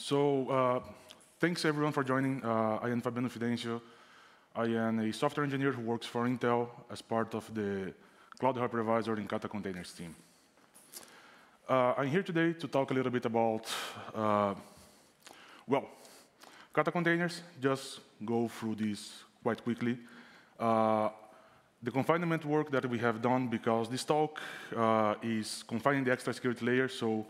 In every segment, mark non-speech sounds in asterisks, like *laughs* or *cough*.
So uh, thanks everyone for joining. Uh, I am Fabiano Fidêncio. I am a software engineer who works for Intel as part of the Cloud Hypervisor in Kata Containers team. Uh, I'm here today to talk a little bit about, uh, well, Kata Containers. Just go through this quite quickly. Uh, the confinement work that we have done, because this talk uh, is confining the extra security layer, so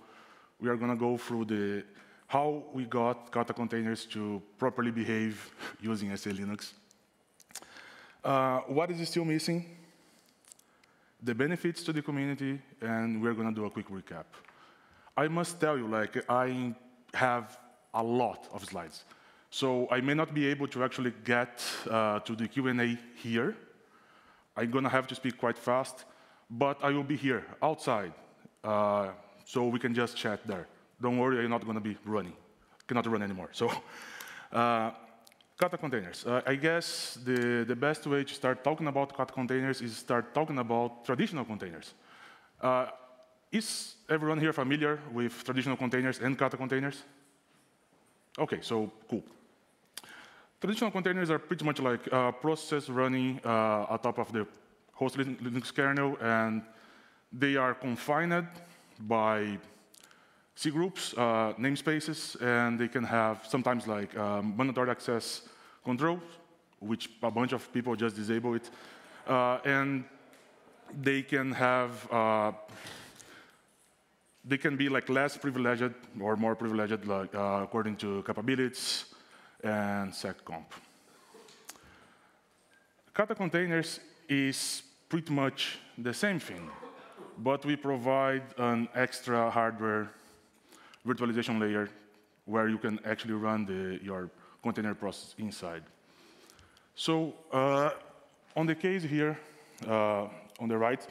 we are going to go through the how we got Kata containers to properly behave using SELinux. Uh, what is still missing? The benefits to the community, and we're going to do a quick recap. I must tell you, like, I have a lot of slides. So I may not be able to actually get uh, to the Q&A here. I'm going to have to speak quite fast, but I will be here, outside, uh, so we can just chat there. Don't worry, I'm not going to be running. Cannot run anymore. So, uh, Kata containers. Uh, I guess the, the best way to start talking about Kata containers is start talking about traditional containers. Uh, is everyone here familiar with traditional containers and Kata containers? Okay, so cool. Traditional containers are pretty much like a process running uh, on top of the host Linux kernel, and they are confined by C groups, uh, namespaces, and they can have sometimes like um, mandatory access control, which a bunch of people just disable it. Uh, and they can have, uh, they can be like less privileged or more privileged like, uh, according to capabilities and seccomp. Kata containers is pretty much the same thing, but we provide an extra hardware virtualization layer where you can actually run the, your container process inside. So uh, on the case here, uh, on the right,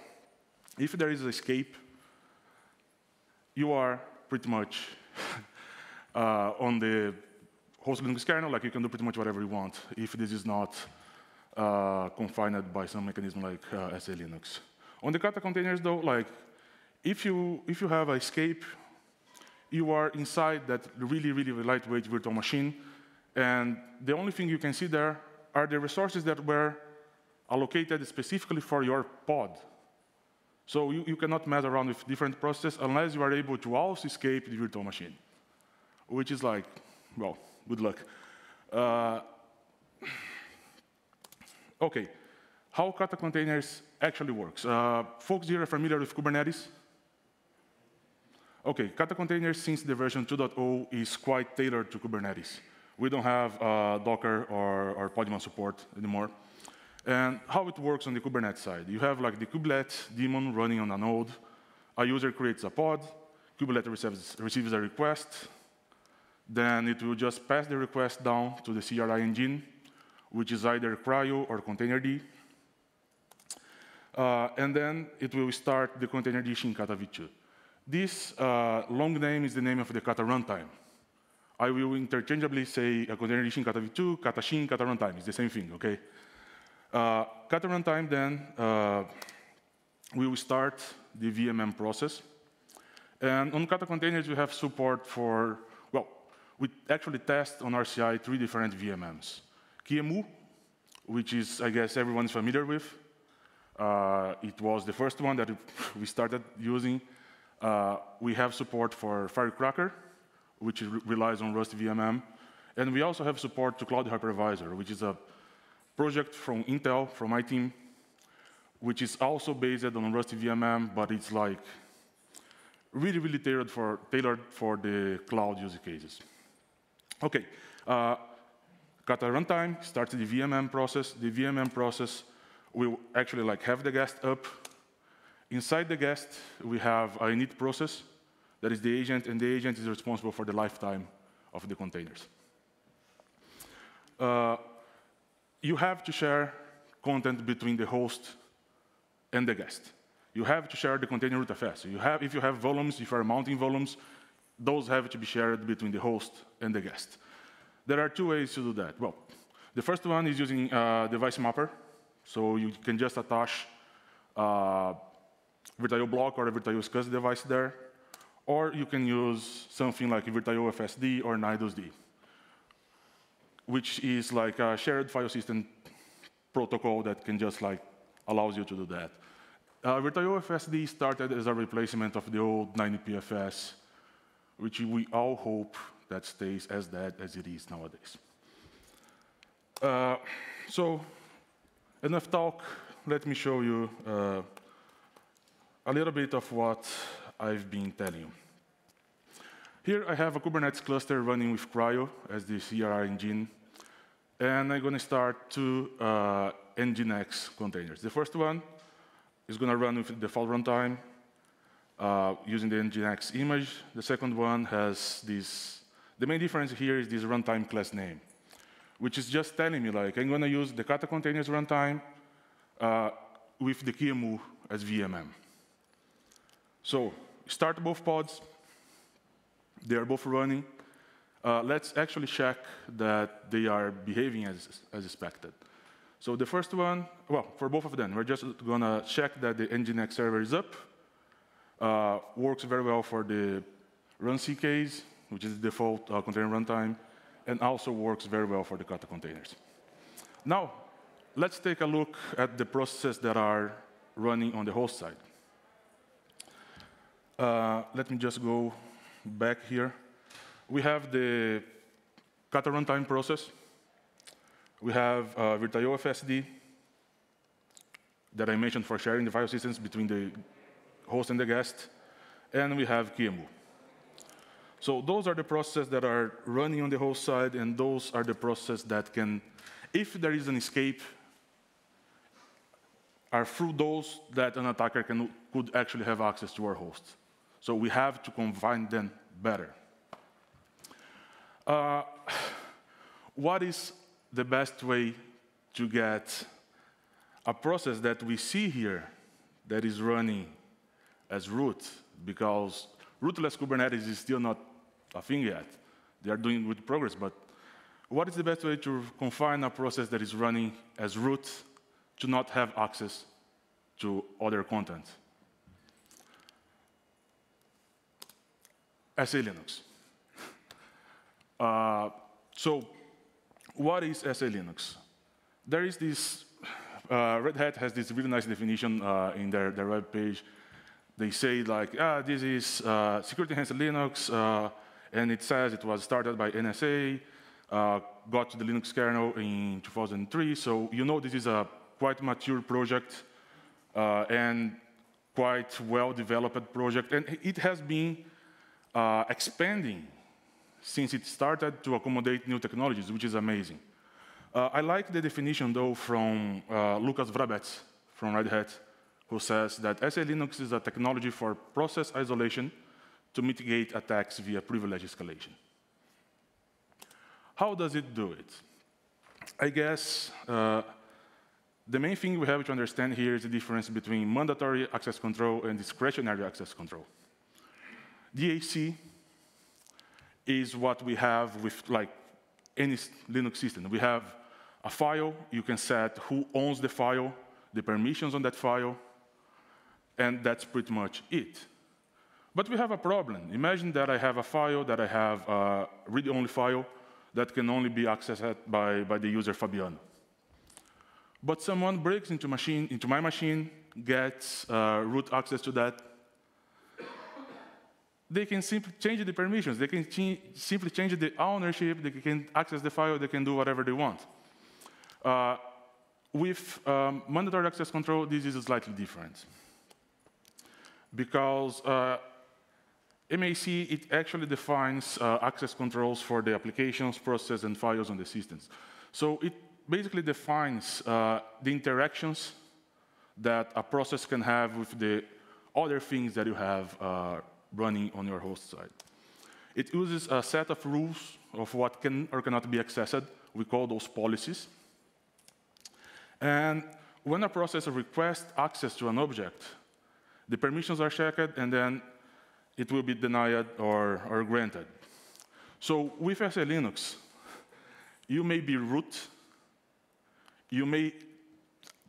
if there is escape, you are pretty much *laughs* uh, on the host Linux kernel, like you can do pretty much whatever you want if this is not uh, confined by some mechanism like uh, SELinux. On the Kata containers, though, like if you if you have a escape you are inside that really, really lightweight virtual machine, and the only thing you can see there are the resources that were allocated specifically for your pod. So you, you cannot mess around with different processes unless you are able to also escape the virtual machine, which is like, well, good luck. Uh, *sighs* okay, how Kata containers actually works. Uh, folks here are familiar with Kubernetes. Okay, Kata containers, since the version 2.0, is quite tailored to Kubernetes. We don't have uh, Docker or, or Podman support anymore. And how it works on the Kubernetes side. You have like the kubelet daemon running on a node. A user creates a pod. Kubelet receives, receives a request. Then it will just pass the request down to the CRI engine, which is either CRI-O or containerd. Uh, and then it will start the containerd in Kata v2. This uh, long name is the name of the kata runtime. I will interchangeably say a container edition kata v2, kata shim, kata runtime. It's the same thing, okay? Uh, kata runtime, then, uh, we will start the VMM process. And on kata containers, we have support for, well, we actually test on RCI three different VMMs. QEMU, which is, I guess, everyone's familiar with. Uh, it was the first one that we started using uh, we have support for Firecracker, which re relies on Rust VMM. And we also have support to Cloud Hypervisor, which is a project from Intel, from my team, which is also based on Rust VMM, but it's like really, really tailored for, tailored for the cloud use cases. Okay, uh, Kata runtime starts the VMM process. The VMM process will actually like have the guest up Inside the guest, we have a init process that is the agent, and the agent is responsible for the lifetime of the containers. Uh, you have to share content between the host and the guest. You have to share the container rootfs. So you have, if you have volumes, if you are mounting volumes, those have to be shared between the host and the guest. There are two ways to do that. Well, the first one is using uh, device mapper. So you can just attach uh, virtual block or a virtual SCSI device there. Or you can use something like VirtIO FSD or NydusD, which is like a shared file system protocol that can just like allows you to do that. Uh, VirtIO FSD started as a replacement of the old 9pfs, which we all hope that stays as that as it is nowadays. Uh, so enough talk. Let me show you uh, a little bit of what I've been telling you. Here I have a Kubernetes cluster running with CRI-O as the CRI engine. And I'm going to start two uh, Nginx containers. The first one is going to run with the default runtime uh, using the Nginx image. The second one has this. The main difference here is this runtime class name, which is just telling me, like, I'm going to use the kata containers runtime uh, with the QEMU as VMM. So start both pods. They are both running. Uh, let's actually check that they are behaving as, as expected. So the first one, well, for both of them, we're just going to check that the Nginx server is up. Uh, works very well for the runC case, which is the default uh, container runtime, and also works very well for the Kata containers. Now, let's take a look at the processes that are running on the host side. Uh, let me just go back here. We have the kata runtime process. We have uh, VirtIO FSD that I mentioned for sharing the file systems between the host and the guest. And we have QEMU. So those are the processes that are running on the host side, and those are the processes that can, if there is an escape, are through those that an attacker can, could actually have access to our host. So we have to combine them better. Uh, what is the best way to get a process that we see here that is running as root? Because rootless Kubernetes is still not a thing yet. They are doing good progress, but what is the best way to confine a process that is running as root to not have access to other content? SELinux. Uh, so what is SELinux? There is this, uh, Red Hat has this really nice definition uh, in their, their web page. They say like, ah, this is uh, security enhanced Linux, uh, and it says it was started by NSA, uh, got to the Linux kernel in 2003, so you know this is a quite mature project and quite well-developed project, and it has been uh, expanding since it started to accommodate new technologies, which is amazing. Uh, I like the definition, though, from uh, Lukas Vrabec from Red Hat, who says that SELinux is a technology for process isolation to mitigate attacks via privilege escalation. How does it do it? I guess uh, the main thing we have to understand here is the difference between mandatory access control and discretionary access control. DAC is what we have with like any Linux system. We have a file, you can set who owns the file, the permissions on that file, and that's pretty much it. But we have a problem. Imagine that I have a file, that I have a read-only file that can only be accessed by, by the user Fabiano. But someone breaks into, machine, into my machine, gets uh, root access to that, they can simply change the permissions. They can ch simply change the ownership. They can access the file. They can do whatever they want. Uh, with um, mandatory access control, this is slightly different. Because uh, MAC, it actually defines uh, access controls for the applications, processes, and files on the systems. So it basically defines uh, the interactions that a process can have with the other things that you have uh, running on your host side. It uses a set of rules of what can or cannot be accessed. We call those policies. And when a processor requests access to an object, the permissions are checked, and then it will be denied or, or granted. So with SELinux, you may be root, you may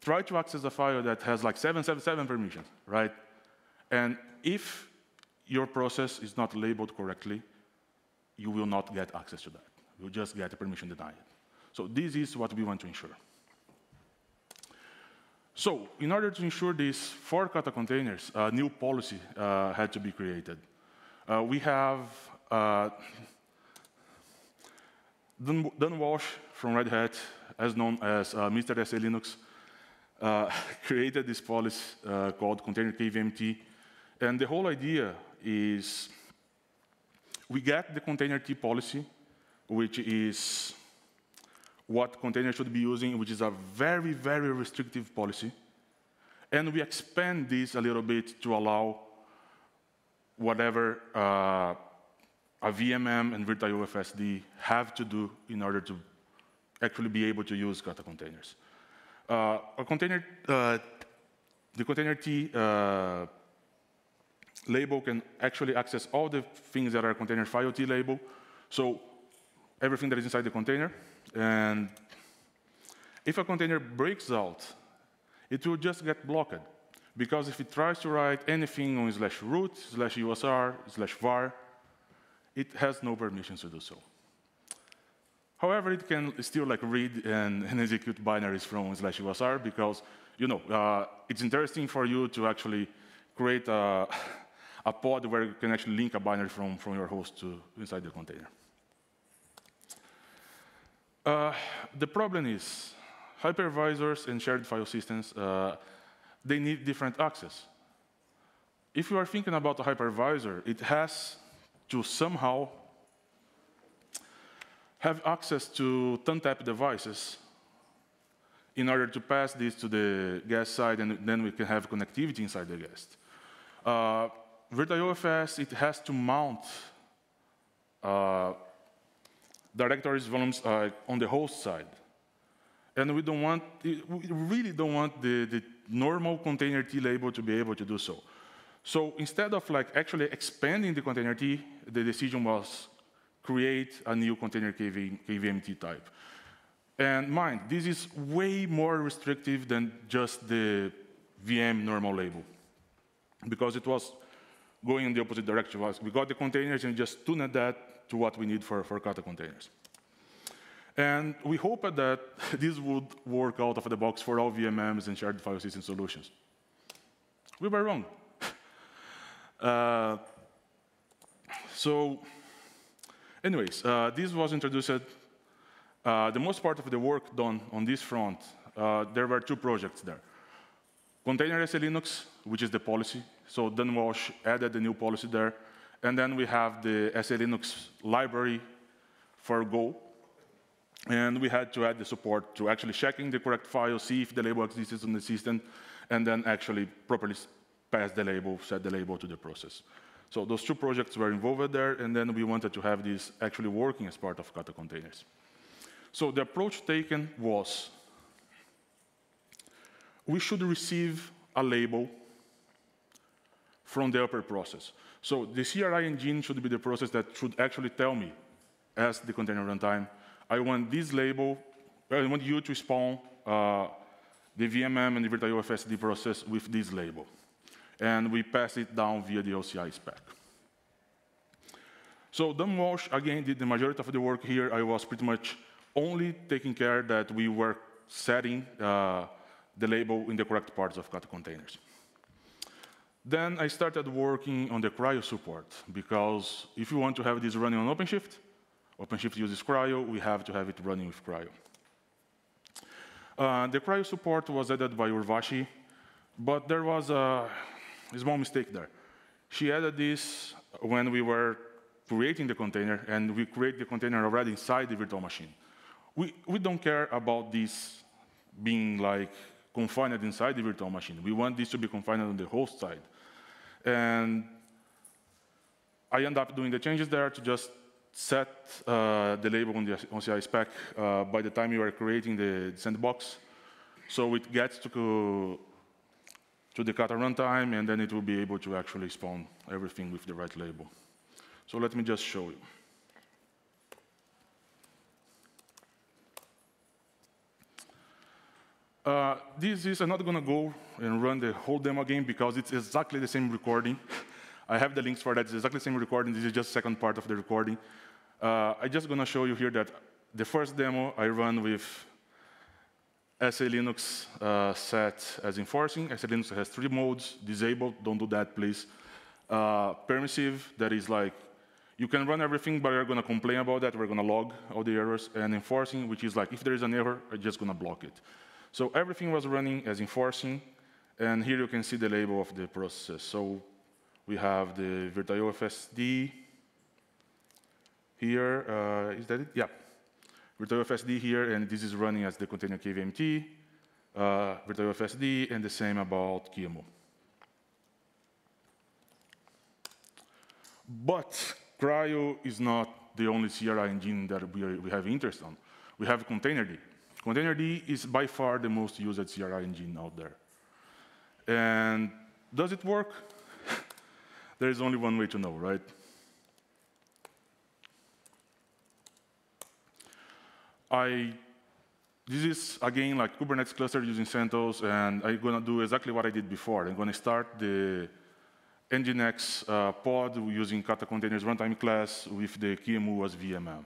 try to access a file that has like 777 permissions, right? And if your process is not labeled correctly, you will not get access to that. You'll just get a permission denied. So this is what we want to ensure. So in order to ensure this for Kata containers, a new policy uh, had to be created. Uh, we have uh, Dan, Dan, Walsh from Red Hat, as known as uh, Mr. SELinux, uh, *laughs* created this policy uh, called Container KVMT. And the whole idea is we get the container T policy, which is what containers should be using, which is a very, very restrictive policy. And we expand this a little bit to allow whatever uh, a VMM and UFSD have to do in order to actually be able to use Kata containers. Uh, a container, uh, the container T label can actually access all the things that are container file T label. So everything that is inside the container. And if a container breaks out, it will just get blocked. Because if it tries to write anything on slash root, slash USR, slash var, it has no permissions to do so. However, it can still like read and, *laughs* and execute binaries from slash USR because, you know, uh, it's interesting for you to actually create a, *laughs* a pod where you can actually link a binary from, from your host to inside the container. Uh, the problem is hypervisors and shared file systems, uh, they need different access. If you are thinking about a hypervisor, it has to somehow have access to TUNTAP devices in order to pass this to the guest side, and then we can have connectivity inside the guest. Uh, VirtualUFS, it has to mount uh, directories volumes uh, on the host side. And we don't want, we really don't want the, the normal container T label to be able to do so. So instead of like actually expanding the container T, the decision was create a new container KV, KVMT type. And mind, this is way more restrictive than just the VM normal label, because it was going in the opposite direction. We got the containers and just tuned that to what we need for, for Kata containers. And we hope that *laughs* this would work out of the box for all VMMs and shared file system solutions. We were wrong. *laughs* uh, so, anyways, uh, this was introduced. Uh, the most part of the work done on this front, uh, there were two projects there. Container SELinux, which is the policy, so Dan Walsh added the new policy there. And then we have the SELinux library for Go. And we had to add the support to actually checking the correct file, see if the label exists on the system, and then actually properly pass the label, set the label to the process. So those two projects were involved there, and then we wanted to have this actually working as part of Kata containers. So the approach taken was we should receive a label from the upper process. So the CRI engine should be the process that should actually tell me, as the container runtime, I want this label, I want you to spawn uh, the VMM and the VirtIO FSD process with this label. And we pass it down via the OCI spec. So Dan Walsh, again, did the majority of the work here. I was pretty much only taking care that we were setting uh, the label in the correct parts of Kata containers. Then I started working on the CRI-O support, because if you want to have this running on OpenShift, OpenShift uses CRI-O, we have to have it running with CRI-O. Uh, the CRI-O support was added by Urvashi, but there was a, a small mistake there. She added this when we were creating the container, and we create the container already inside the virtual machine. We, we don't care about this being like confined inside the virtual machine. We want this to be confined on the host side. And I end up doing the changes there to just set uh, the label on the OCI spec uh, by the time you are creating the sandbox. So it gets to, to the kata runtime, and then it will be able to actually spawn everything with the right label. So let me just show you. Uh, this is, I'm not going to go and run the whole demo again because it's exactly the same recording. *laughs* I have the links for that. It's exactly the same recording. This is just second part of the recording. Uh, I'm just going to show you here that the first demo I run with SE Linux uh, set as enforcing. SE Linux has three modes. Disabled, don't do that, please. Uh, permissive, that is like, you can run everything, but you're going to complain about that. We're going to log all the errors. And enforcing, which is like, if there is an error, I'm just going to block it. So everything was running as enforcing. And here you can see the label of the process. So we have the Virtio FSD here. Uh, is that it? Yeah. VirtIO FSD here, and this is running as the container KVMT, uh, VirtIO FSD, and the same about QEMU. But CRI-O is not the only CRI engine that we, are, we have interest on. We have Containerd. Containerd is by far the most used CRI engine out there. And does it work? *laughs* there is only one way to know, right? I, this is, again, like Kubernetes cluster using CentOS, and I'm going to do exactly what I did before. I'm going to start the Nginx uh, pod using Kata containers runtime class with the QEMU as VMM.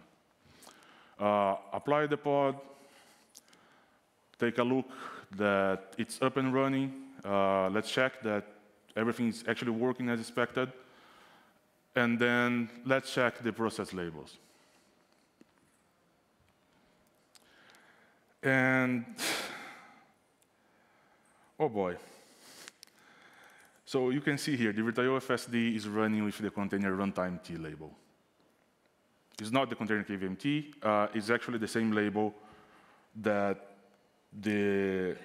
Uh, apply the pod, take a look that it's up and running. Uh, let's check that everything is actually working as expected. And then let's check the process labels. And, oh boy. So you can see here, the Virtio FSD is running with the container runtime T label. It's not the container KVMT, uh, it's actually the same label that the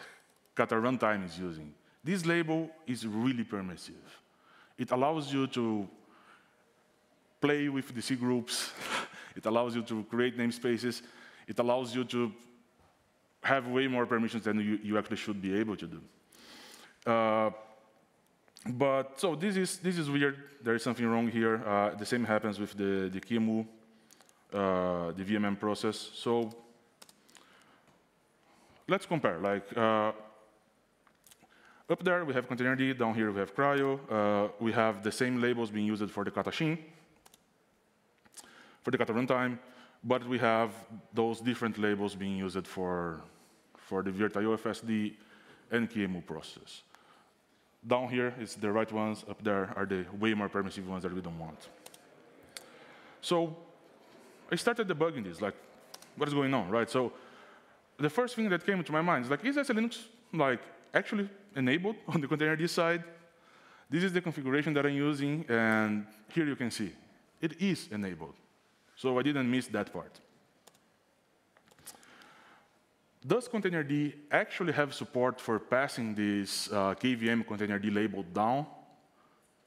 *laughs* Kata runtime is using. This label is really permissive. It allows you to play with the C groups. *laughs* it allows you to create namespaces. It allows you to have way more permissions than you, you actually should be able to do. Uh, but so this is this is weird. There is something wrong here. Uh, the same happens with the the QEMU, uh, the VMM process. So let's compare. Like uh, up there we have Containerd. Down here we have CRI-O. Uh, we have the same labels being used for the Kata for the Kata runtime, but we have those different labels being used for for the VirtIO FSD and QEMU process. Down here is the right ones, up there are the way more permissive ones that we don't want. So I started debugging this, like, what is going on, right? So the first thing that came to my mind is like, is SE Linux like actually enabled *laughs* on the Containerd side? This is the configuration that I'm using, and here you can see it is enabled. So I didn't miss that part. Does Containerd actually have support for passing this uh, KVM Containerd label down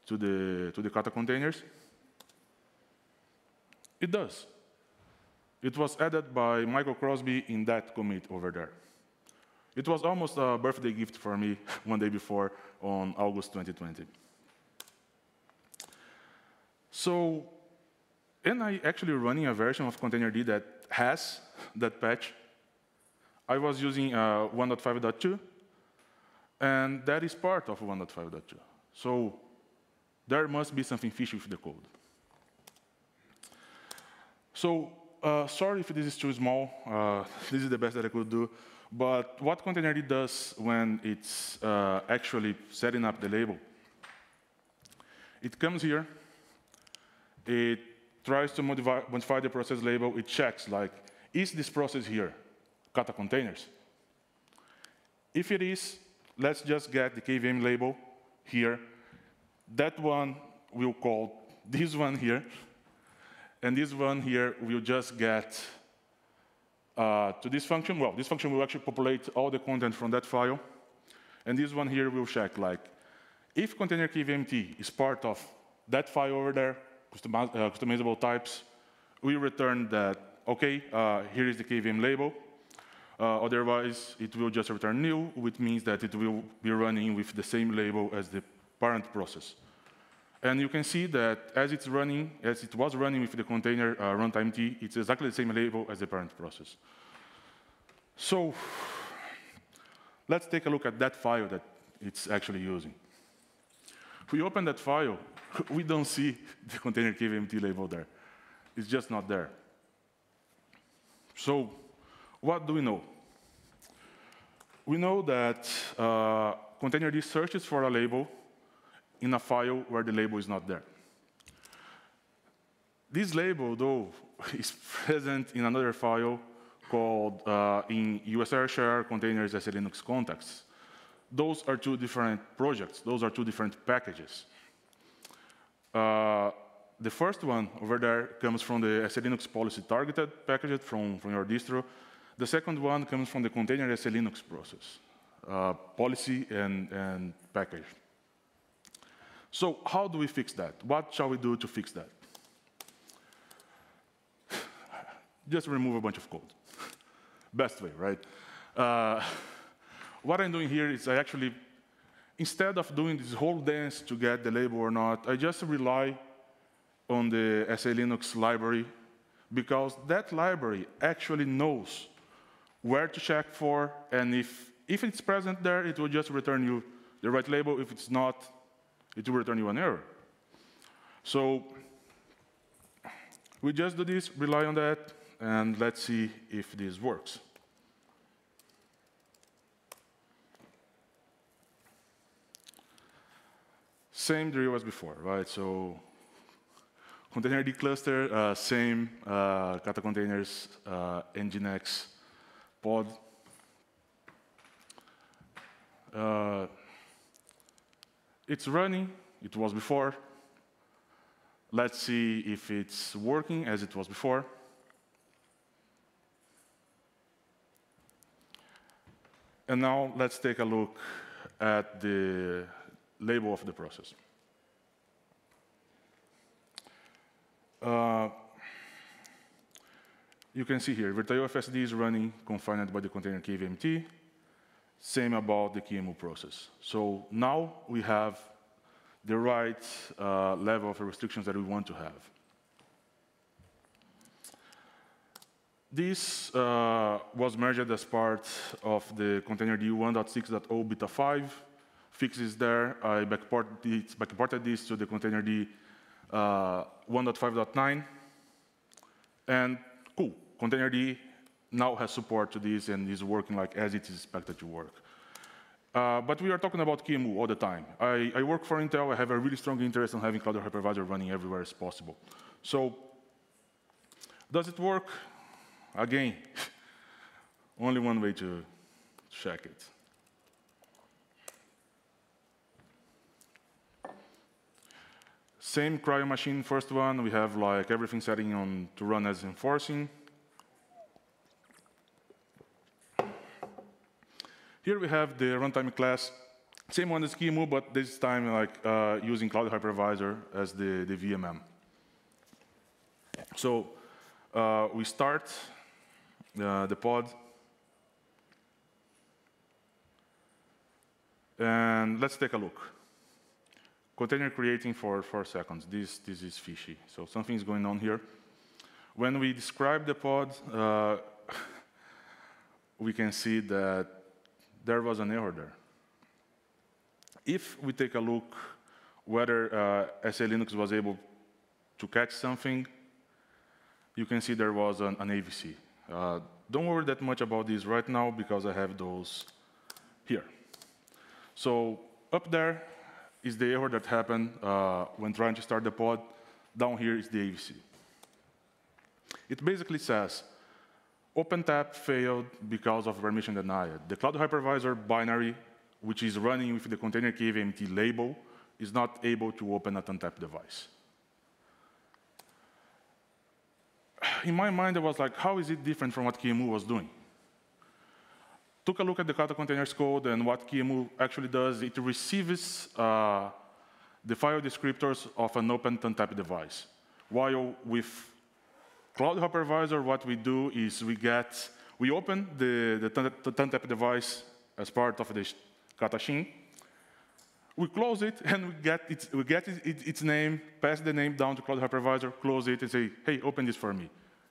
to the, to the Kata containers? It does. It was added by Michael Crosby in that commit over there. It was almost a birthday gift for me *laughs* one day before on August 2020. So, am I actually running a version of Containerd that has that patch I was using uh, 1.5.2, and that is part of 1.5.2. So there must be something fishy with the code. So uh, sorry if this is too small. Uh, this is the best that I could do. But what Containerd does when it's uh, actually setting up the label, it comes here, it tries to modify, modify the process label, it checks like, is this process here? Kata containers. If it is, let's just get the KVM label here. That one we'll call this one here. And this one here will just get uh, to this function. Well, this function will actually populate all the content from that file. And this one here will check, like, if container KVMT is part of that file over there, uh, customizable types, we return that, OK, uh, here is the KVM label. Uh, otherwise, it will just return nil, which means that it will be running with the same label as the parent process. And you can see that as it's running, as it was running with the container uh, runtime T, it's exactly the same label as the parent process. So let's take a look at that file that it's actually using. If we open that file, *laughs* we don't see the container KVMT label there. It's just not there. So what do we know? We know that uh, containerd searches for a label in a file where the label is not there. This label, though, *laughs* is present in another file called uh, in USR share containers SELinux context. Those are two different projects. Those are two different packages. Uh, the first one over there comes from the SE Linux policy targeted package from, from your distro. The second one comes from the container SE Linux process, uh, policy and, and package. So how do we fix that? What shall we do to fix that? *sighs* Just remove a bunch of code. *laughs* Best way, right? Uh, what I'm doing here is I actually, instead of doing this whole dance to get the label or not, I just rely on the SE Linux library because that library actually knows where to check for, and if, if it's present there, it will just return you the right label. If it's not, it will return you an error. So we just do this, rely on that, and let's see if this works. Same drill as before, right? So containerd cluster, uh, same uh, kata containers, uh, nginx pod. Uh, it's running, it was before. Let's see if it's working as it was before. And now let's take a look at the label of the process. Uh, you can see here, VirtIO FSD is running confined by the container KVMT. Same about the QEMU process. So now we have the right uh, level of restrictions that we want to have. This uh, was merged as part of the containerd 1.6.0 beta 5 fixes there. I backported this, backported this to the containerd uh, 1.5.9. And cool, containerd now has support to this and is working like as it is expected to work. Uh, but we are talking about QEMU all the time. I, I, work for Intel. I have a really strong interest in having Cloud Hypervisor running everywhere as possible. So does it work? Again, *laughs* only one way to check it. Same CRI-O machine, first one, we have like everything setting on to run as enforcing. Here we have the runtime class, same one as QEMU, but this time like uh, using Cloud Hypervisor as the, the VMM. So uh, we start uh, the pod, and let's take a look. Container creating for four seconds. This, this is fishy. So something is going on here. When we describe the pod, uh, *laughs* we can see that there was an error there. If we take a look whether uh, SE Linux was able to catch something, you can see there was an, an AVC. Uh, don't worry that much about this right now because I have those here. So up there, is the error that happened uh, when trying to start the pod. Down here is the AVC. It basically says, OpenTAP failed because of permission denied. The Cloud Hypervisor binary, which is running with the container KVMT label, is not able to open a TUNTAP device. In my mind, I was like, how is it different from what QEMU was doing? took a look at the Kata containers code and what QEMU actually does. It receives uh, the file descriptors of an open TUNTAP device. While with Cloud Hypervisor, what we do is we get, we open the, the TUNTAP device as part of the Kata Shim. We close it and we get, its, we get it, it, its name, pass the name down to Cloud Hypervisor, close it and say, hey, open this for me.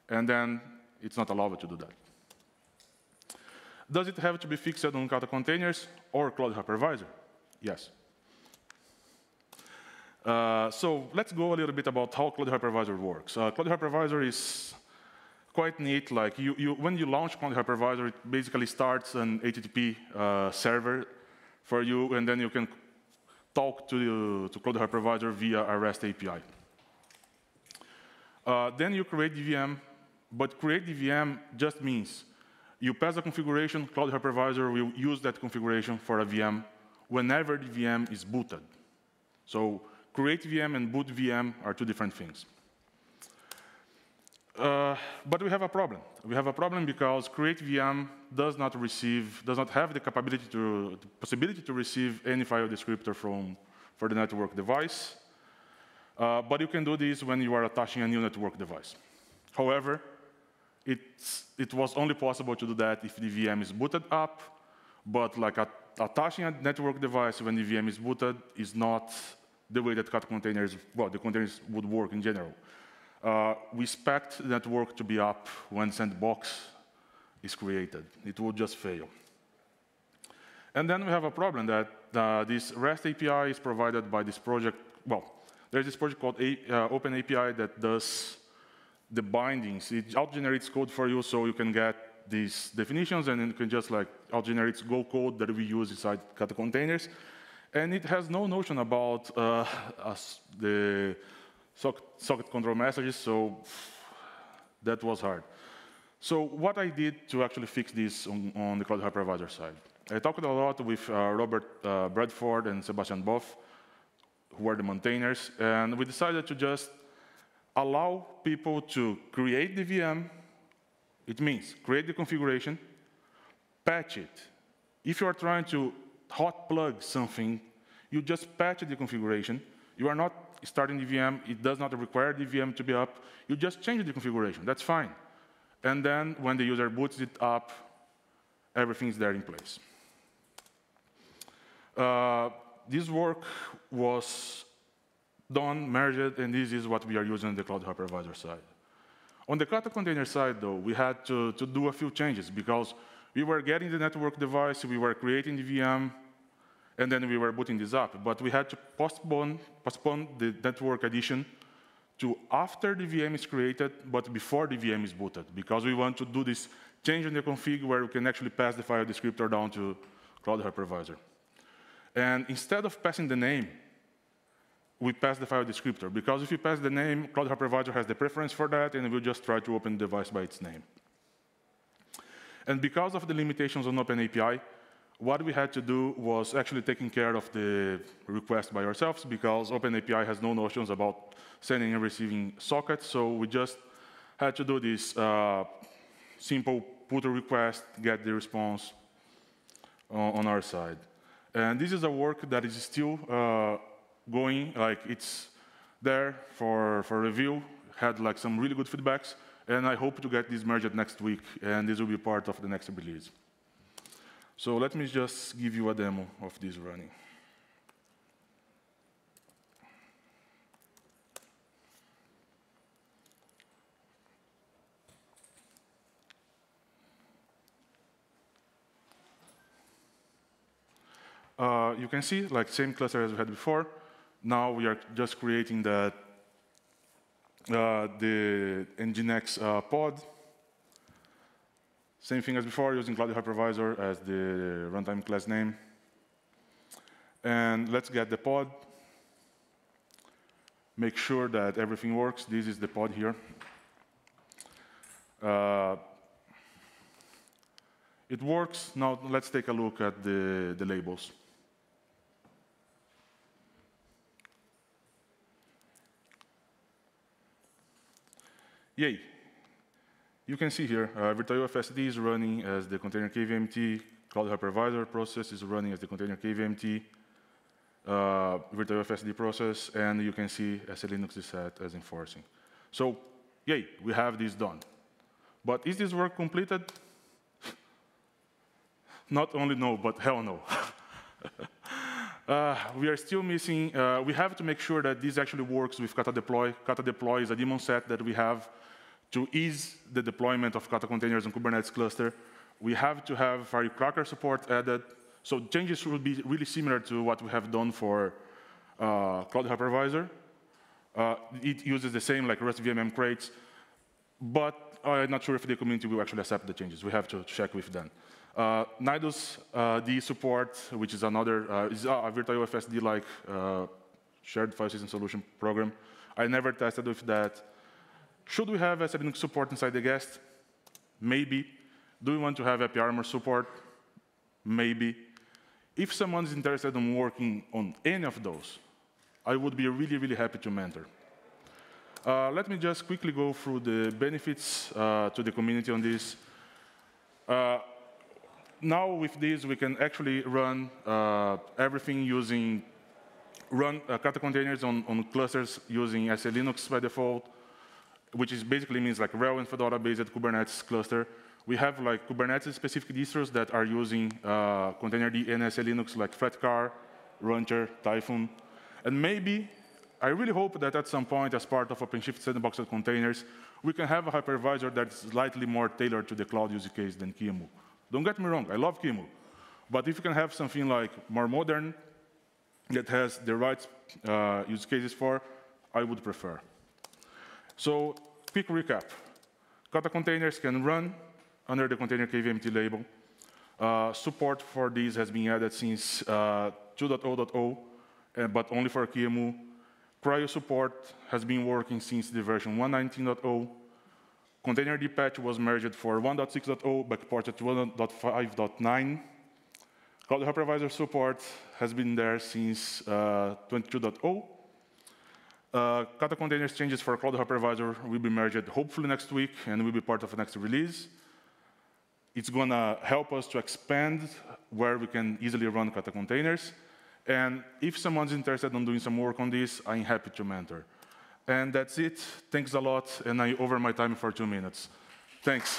And then it's not allowed to do that. Does it have to be fixed on Kata containers or Cloud Hypervisor? Yes. Uh, so let's go a little bit about how Cloud Hypervisor works. Uh, Cloud Hypervisor is quite neat. Like you, you, when you launch Cloud Hypervisor, it basically starts an HTTP uh, server for you, and then you can talk to, to Cloud Hypervisor via a REST API. Uh, then you create the VM, but create the VM just means you pass a configuration, Cloud Hypervisor will use that configuration for a VM whenever the VM is booted. So create VM and boot VM are two different things. Uh, but we have a problem. We have a problem because create VM does not receive, does not have the capability to, the possibility to receive any file descriptor from for the network device. Uh, but you can do this when you are attaching a new network device. However, it was only possible to do that if the VM is booted up, but like a, attaching a network device when the VM is booted is not the way that Kata containers, well, the containers would work in general. Uh, we expect the network to be up when sandbox is created. It will just fail. And then we have a problem that uh, this REST API is provided by this project. Well, there's this project called a, uh, Open API that does the bindings. It out-generates code for you so you can get these definitions and you can just like out-generates Go code that we use inside Kata containers. And it has no notion about uh, the socket, socket control messages, so that was hard. So what I did to actually fix this on, on the Cloud Hypervisor side, I talked a lot with uh, Robert uh, Bradford and Sebastien Boeuf, who are the maintainers, and we decided to just allow people to create the VM. It means create the configuration, patch it. If you are trying to hot plug something, you just patch the configuration. You are not starting the VM. It does not require the VM to be up. You just change the configuration. That's fine. And then when the user boots it up, everything's there in place. Uh, this work was done, merged, and this is what we are using on the Cloud Hypervisor side. On the Kata container side, though, we had to, to do a few changes because we were getting the network device, we were creating the VM, and then we were booting this up. But we had to postpone, postpone the network addition to after the VM is created, but before the VM is booted, because we want to do this change in the config where we can actually pass the file descriptor down to Cloud Hypervisor. And instead of passing the name, we pass the file descriptor, because if you pass the name, Cloud Hypervisor has the preference for that, and it will just try to open the device by its name. And because of the limitations on OpenAPI, what we had to do was actually taking care of the request by ourselves, because OpenAPI has no notions about sending and receiving sockets, so we just had to do this uh, simple put a request, get the response on, on our side. And this is a work that is still uh, going, like it's there for, for review, had like some really good feedbacks, and I hope to get this merged next week, and this will be part of the next release. So let me just give you a demo of this running. Uh, you can see, like same cluster as we had before, now we are just creating the, the Nginx uh, pod. Same thing as before, using Cloud Hypervisor as the runtime class name. And let's get the pod. Make sure that everything works. This is the pod here. Uh, it works. Now let's take a look at the, the labels. Yay. You can see here, uh, VirtIOFSD is running as the container KVMT, Cloud Hypervisor process is running as the container KVMT, uh, VirtIOFSD process, and you can see as SELinux is set as enforcing. So, yay, we have this done. But is this work completed? *laughs* Not only no, but hell no. *laughs* uh, we are still missing, uh, we have to make sure that this actually works with kata deploy. Kata deploy is a daemon set that we have to ease the deployment of Kata containers on Kubernetes cluster, we have to have Firecracker support added. So changes will be really similar to what we have done for uh, Cloud Hypervisor. Uh, it uses the same like Rust VMM crates, but I'm not sure if the community will actually accept the changes. We have to check with them. Uh, Nydus uh, D support, which is another, uh, is a VirtIO FSD-like uh, shared file system solution program. I never tested with that. Should we have SELinux support inside the guest? Maybe. Do we want to have AppArmor support? Maybe. If someone is interested in working on any of those, I would be really, really happy to mentor. Uh, let me just quickly go through the benefits uh, to the community on this. Uh, now with this, we can actually run uh, everything using, run uh, Kata containers on, on clusters using SELinux by default, which is basically means like RHEL and Fedora-based Kubernetes cluster. We have like Kubernetes-specific distros that are using uh, containerd and SELinux like Flatcar, Rancher, Typhoon. And maybe, I really hope that at some point, as part of OpenShift sandboxed containers, we can have a hypervisor that's slightly more tailored to the cloud use case than QEMU. Don't get me wrong, I love QEMU. But if you can have something like more modern, that has the right uh, use cases for, I would prefer. So, quick recap. Kata containers can run under the container KVMT label. Uh, support for these has been added since uh, 2.0.0, uh, but only for QEMU. CRI-O support has been working since the version 119.0. containerd patch was merged for 1.6.0, backported to 1.5.9. Cloud Hypervisor support has been there since uh, 22.0. Uh, Kata containers changes for Cloud Hypervisor will be merged hopefully next week and will be part of the next release. It's going to help us to expand where we can easily run Kata containers. And if someone's interested in doing some work on this, I'm happy to mentor. And that's it. Thanks a lot. And I over my time for two minutes. Thanks.